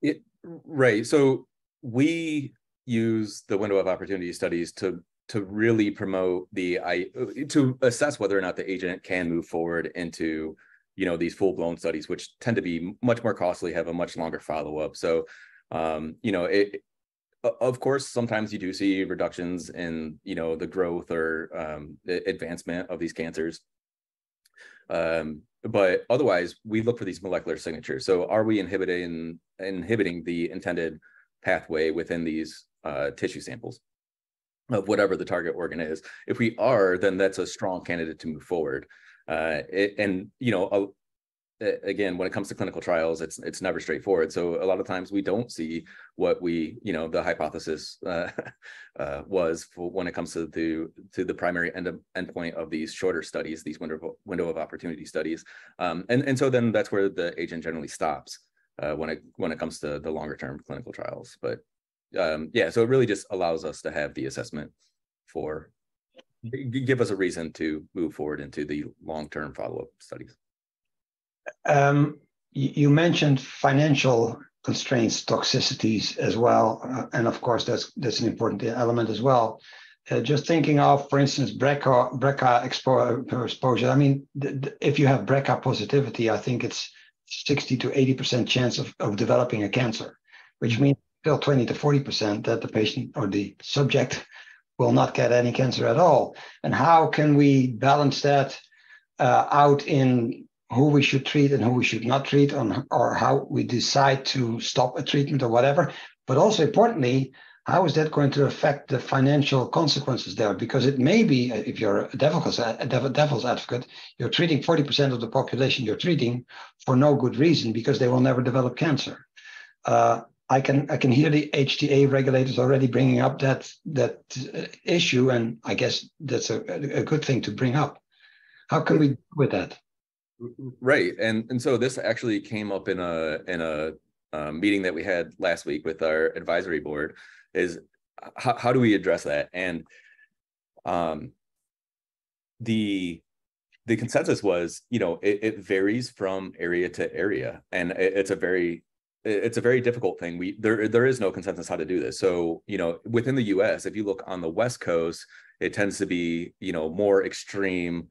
It, Right. So we use the window of opportunity studies to to really promote the I to assess whether or not the agent can move forward into you know these full blown studies, which tend to be much more costly, have a much longer follow up. So um, you know it. Of course, sometimes you do see reductions in you know the growth or um, advancement of these cancers. Um, but otherwise, we look for these molecular signatures. So, are we inhibiting inhibiting the intended pathway within these uh, tissue samples of whatever the target organ is? If we are, then that's a strong candidate to move forward. Uh, it, and you know, again, when it comes to clinical trials, it's it's never straightforward. So a lot of times we don't see what we, you know, the hypothesis uh, uh, was for when it comes to the to the primary end of, endpoint of these shorter studies, these window window of opportunity studies, um, and and so then that's where the agent generally stops uh, when it when it comes to the longer term clinical trials. But um, yeah, so it really just allows us to have the assessment for give us a reason to move forward into the long term follow up studies. Um, you mentioned financial constraints, toxicities as well, uh, and of course that's that's an important element as well. Uh, just thinking of, for instance, BRCA, BRCA expo- exposure. I mean, th- th- if you have BRCA positivity, I think it's 60 to 80% chance of, of developing a cancer, which means still 20 to 40% that the patient or the subject will not get any cancer at all. And how can we balance that uh, out in who we should treat and who we should not treat, on or how we decide to stop a treatment or whatever. But also importantly, how is that going to affect the financial consequences there? Because it may be, if you're a devil's, a devil's advocate, you're treating 40% of the population you're treating for no good reason because they will never develop cancer. Uh, I can I can hear the HTA regulators already bringing up that that uh, issue, and I guess that's a, a good thing to bring up. How can we deal with that? Right, and and so this actually came up in a in a um, meeting that we had last week with our advisory board, is how, how do we address that? And um, the the consensus was, you know, it, it varies from area to area, and it, it's a very it's a very difficult thing. We there there is no consensus how to do this. So you know, within the U.S., if you look on the West Coast, it tends to be you know more extreme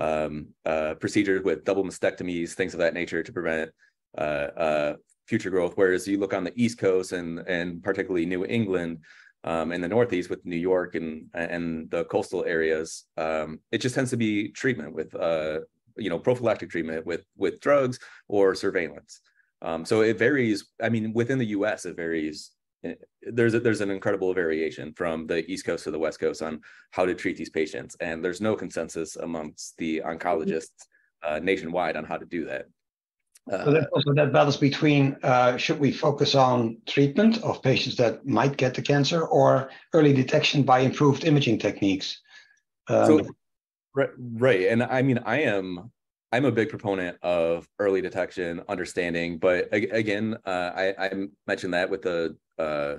um, uh, procedures with double mastectomies, things of that nature to prevent uh, uh, future growth. Whereas you look on the East Coast and and particularly New England um, and the Northeast with New York and and the coastal areas, um, it just tends to be treatment with uh, you know prophylactic treatment with with drugs or surveillance. Um, so it varies. I mean, within the U.S., it varies. Eh, there's a, there's an incredible variation from the East Coast to the West Coast on how to treat these patients, and there's no consensus amongst the oncologists uh, nationwide on how to do that. Uh, so there's also that balance between uh, should we focus on treatment of patients that might get the cancer or early detection by improved imaging techniques? Um, so, right, right, and I mean, I am I'm a big proponent of early detection, understanding, but again, uh, I, I, mentioned that with the uh,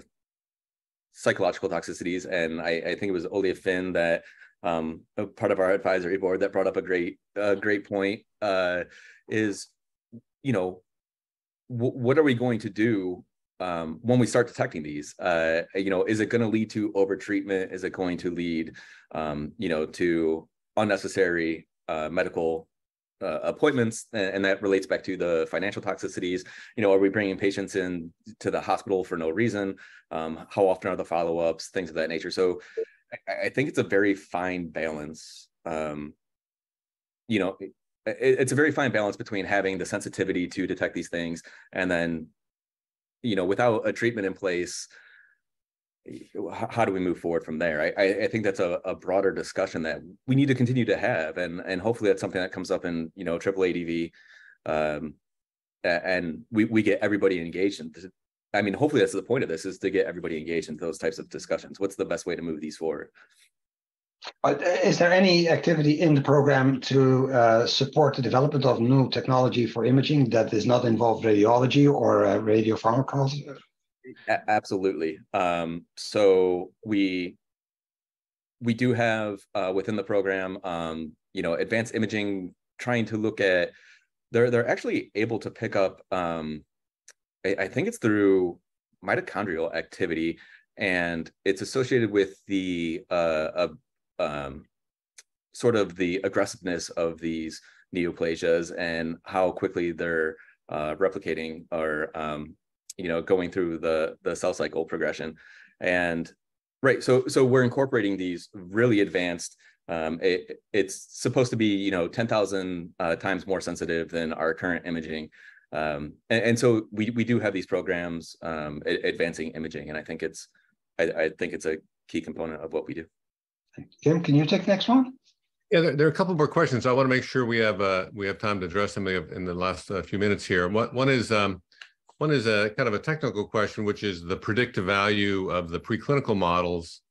psychological toxicities, and I, I, think it was Olia Finn that um, part of our advisory board that brought up a great, uh, great point. Uh, is you know, w- what are we going to do um, when we start detecting these? Uh, you know, is it going to lead to overtreatment? Is it going to lead, um, you know, to unnecessary uh, medical uh, appointments and, that relates back to the financial toxicities. You know are we bringing patients in to the hospital for no reason? Um, how often are the follow-ups? Things of that nature. So I, I think it's a very fine balance um, you know it's a very fine balance between having the sensitivity to detect these things and then you know without a treatment in place how do we move forward from there? I i think that's a, a broader discussion that we need to continue to have and and hopefully that's something that comes up in you know AAADV um and we we get everybody engaged in i mean hopefully that's the point of this is to get everybody engaged in those types of discussions. What's the best way to move these forward? Uh, is there any activity in the program to uh, support the development of new technology for imaging that does not involve radiology or uh, radiopharmacology? Absolutely. Um, so we we do have uh, within the program, um, you know, advanced imaging, trying to look at. They're they're actually able to pick up. Um, I, I think it's through mitochondrial activity, and it's associated with the uh, um, sort of the aggressiveness of these neoplasias and how quickly they're uh, replicating or um, you know going through the the cell cycle progression and right so so we're incorporating these really advanced um, it, it's supposed to be you know 10,000 uh, times more sensitive than our current imaging um, and, and, so we we do have these programs um, advancing imaging and I think it's I, I think it's a key component of what we do. Kim, can you take the next one? Yeah, there, there, are a couple more questions. I want to make sure we have uh, we have time to address them in the last uh, few minutes here. One, one is um, one is a kind of a technical question, which is the predictive value of the preclinical models.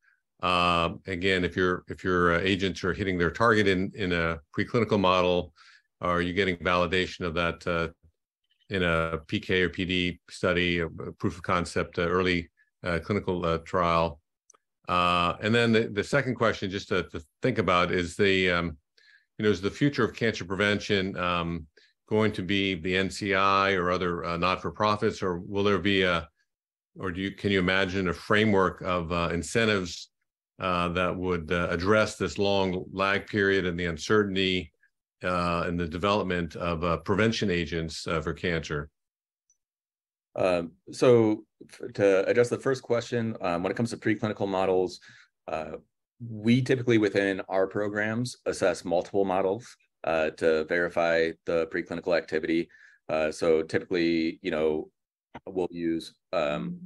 Uh, again, if your if your uh, agents are hitting their target in in a preclinical model, are you getting validation of that uh, in a PK or PD study, a proof of concept, uh, early clinical trial? Uh, and then the, the second question, just to, to think about, is the um, you know is the future of cancer prevention um, going to be the NCI or other uh, not-for-profits, or will there be a or do you can you imagine a framework of uh, incentives uh, that would uh, address this long lag period and the uncertainty uh, in the development of uh, prevention agents for cancer? Um, so to address the first question, um, when it comes to preclinical models, we typically within our programs assess multiple models uh, to verify the preclinical activity. Uh, so typically, you know, we'll use, um,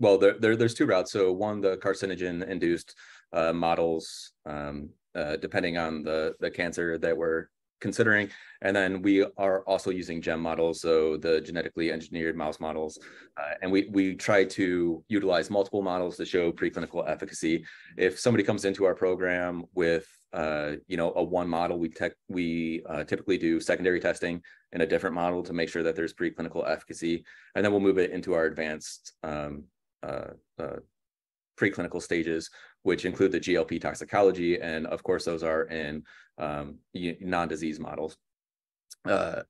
well, there, there, there's two routes. So one, the carcinogen induced uh, models, um, uh, depending on the, the cancer that we're considering. And then we are also using GEM models, so the genetically engineered mouse models. Uh, and we, we try to utilize multiple models to show preclinical efficacy. If somebody comes into our program with uh, you know, a one model, we tech, we uh, typically do secondary testing in a different model to make sure that there's preclinical efficacy, and then we'll move it into our advanced um, uh, uh preclinical stages, which include the GLP toxicology, and of course those are in um, non-disease models. Uh,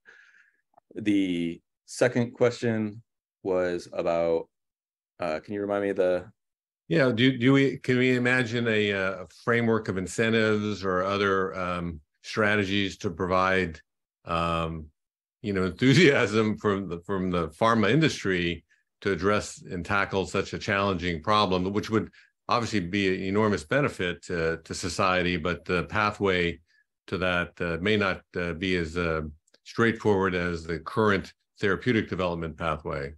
the second question was about, uh, can you remind me of the? Yeah, do, do we, can we imagine a, uh, a framework of incentives or other um, strategies to provide, um, you know, enthusiasm from the, from the pharma industry to address and tackle such a challenging problem, which would obviously be an enormous benefit to, to society, but the pathway to that uh, may not uh, be as uh, straightforward as the current therapeutic development pathway.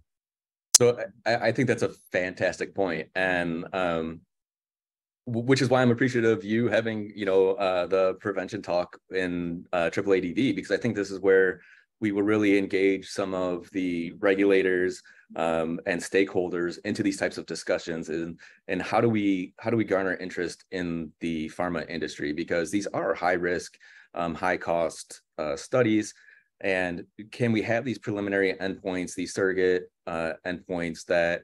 So I, I think that's a fantastic point, and um, which is why I'm appreciative of you having you know uh, the prevention talk in uh, AAADV because I think this is where we will really engage some of the regulators um, and stakeholders into these types of discussions and and how do we how do we garner interest in the pharma industry? Because these are high risk um, high cost uh, studies and can we have these preliminary endpoints these surrogate uh, endpoints that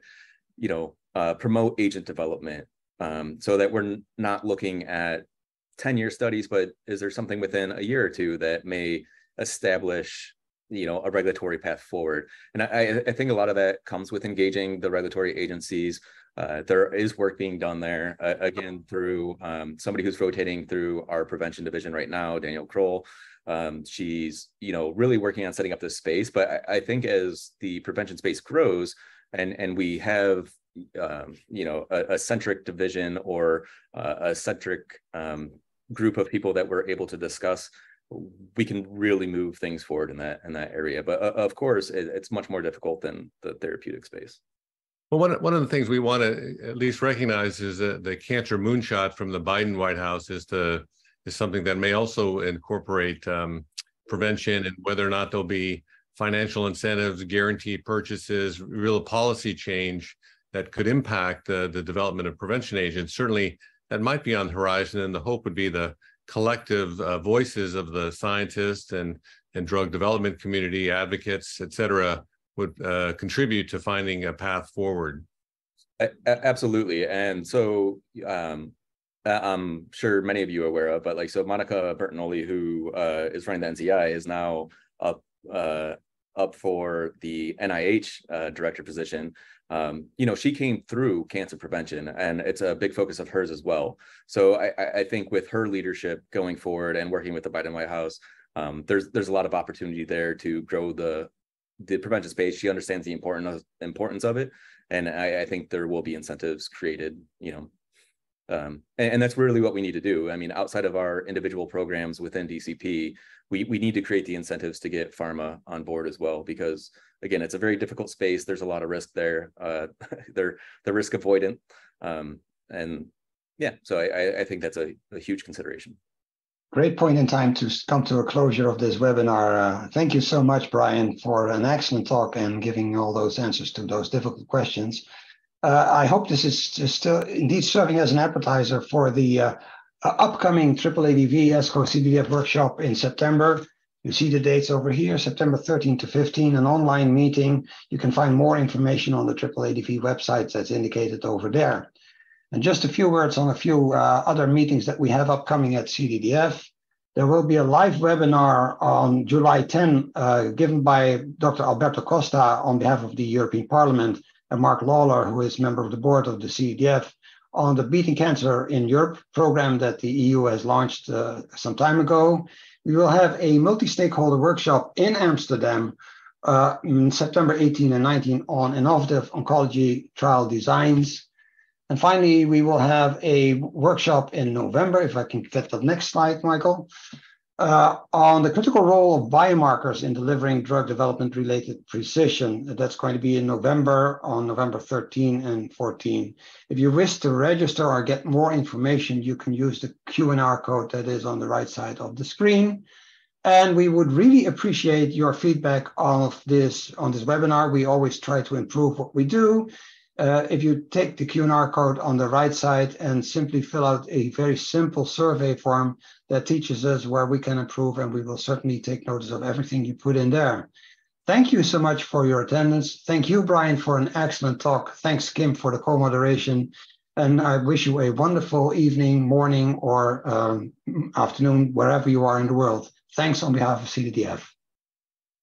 you know uh, promote agent development um, so that we're not looking at 10 year studies but is there something within a year or two that may establish you know a regulatory path forward. And i i think a lot of that comes with engaging the regulatory agencies. Uh, there is work being done there uh, again through um, somebody who's rotating through our prevention division right now Danielle Kroll. Um, she's you know really working on setting up this space but I, I think as the prevention space grows and and we have um, you know a, a, centric division or uh, a centric um, group of people that we're able to discuss we can really move things forward in that in that area. But uh, of course, it, it's much more difficult than the therapeutic space. Well, one one of the things we want to at least recognize is that the cancer moonshot from the Biden White House is to is something that may also incorporate um, prevention and whether or not there'll be financial incentives, guaranteed purchases, real policy change that could impact the development of prevention agents. Certainly, that might be on the horizon, and the hope would be the collective uh, voices of the scientists and and drug development community advocates, et cetera, would uh, contribute to finding a path forward. Absolutely, and so um, I'm sure many of you are aware of, but like so, Monica Bertagnolli, who uh, is running the NCI, is now up uh, up for the NIH uh, director position um, you know, she came through cancer prevention, and it's a big focus of hers as well. So I, I think with her leadership going forward and working with the Biden White House, um, there's there's a lot of opportunity there to grow the the prevention space. She understands the importance importance of it, and I, I think there will be incentives created. You know, um, and, and, that's really what we need to do. I mean, outside of our individual programs within DCP, we we need to create the incentives to get pharma on board as well, because again, it's a very difficult space. There's a lot of risk there. Uh, they're they're risk avoidant, um, and yeah, so I I think that's a, a huge consideration. Great point in time to come to a closure of this webinar. Uh, thank you so much, Brian, for an excellent talk and giving all those answers to those difficult questions. Uh, I hope this is still indeed serving as an appetizer for the uh, upcoming AAADV ASCO CDDF workshop in September. You see the dates over here, September 13 to 15, an online meeting. You can find more information on the AAADV website that's indicated over there. And just a few words on a few uh, other meetings that we have upcoming at CDDF. There will be a live webinar on July 10 uh, given by Dr. Alberto Costa on behalf of the European Parliament and Mark Lawler, who is member of the board of the CDDF, on the Beating Cancer in Europe program that the EU has launched uh, some time ago. We will have a multi-stakeholder workshop in Amsterdam uh, in September 18 and 19 on innovative oncology trial designs. And finally, we will have a workshop in November, if I can get the next slide, Michael, uh, on the critical role of biomarkers in delivering drug development related precision. That's going to be in November on November 13 and 14. If you wish to register or get more information, you can use the QR code that is on the right side of the screen. And we would really appreciate your feedback on this on this webinar. We always try to improve what we do. Uh, if you take the QR code on the right side and simply fill out a very simple survey form that teaches us where we can improve, and we will certainly take notice of everything you put in there. Thank you so much for your attendance. Thank you, Brian, for an excellent talk. Thanks, Kim, for the co-moderation. And I wish you a wonderful evening, morning, or um, afternoon, wherever you are in the world. Thanks on behalf of CDDF.